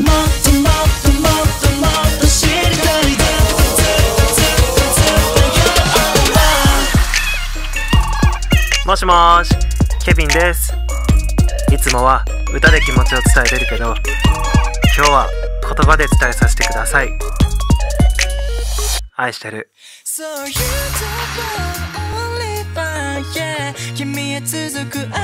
もっもっとたしもしケビンです。いつもは歌で気持ちを伝えてるけど今日は言葉で伝えさせてください。愛してる。So you 君へ続く愛。